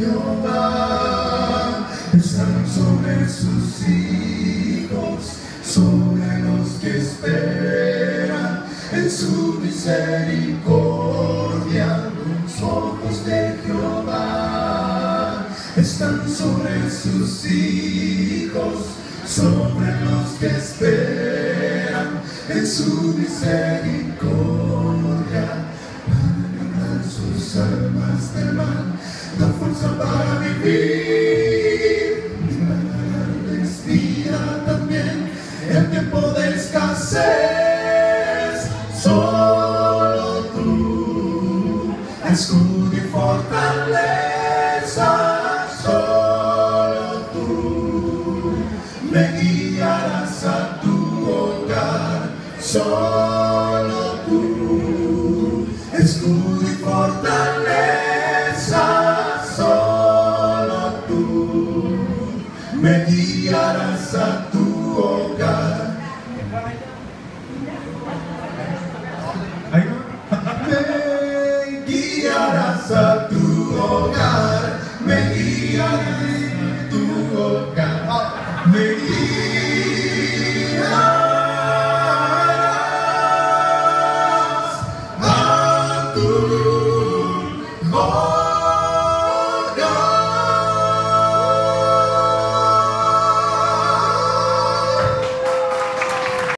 Jehová están sobre sus hijos, sobre los que esperan en su misericordia. Los ojos de Jehová están sobre sus hijos, sobre los que esperan en su misericordia. Para sus almas del mal, la fuerza para vivir. Y también en tiempo de escasez. Solo tú, escudo y fortaleza. Solo tú me guiarás a tu hogar. Solo me guiarás a tu hogar. Me guiarás a tu hogar, me guiarás a tu hogar, me guiarás a tu hogar.